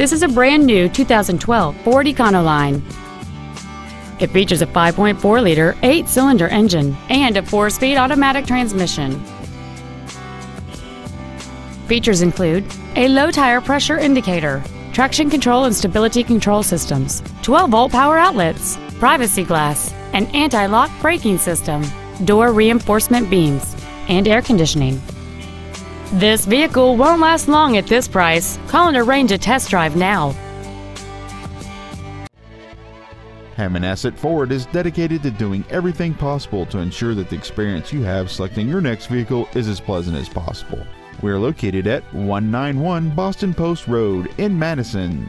This is a brand new 2012 Ford Econoline. It features a 5.4-liter, eight-cylinder engine and a four-speed automatic transmission. Features include a low tire pressure indicator, traction control and stability control systems, 12-volt power outlets, privacy glass, an anti-lock braking system, door reinforcement beams, and air conditioning. This vehicle won't last long at this price. Call and arrange a test drive now. Hammond Asset Ford is dedicated to doing everything possible to ensure that the experience you have selecting your next vehicle is as pleasant as possible. We are located at 191 Boston Post Road in Madison.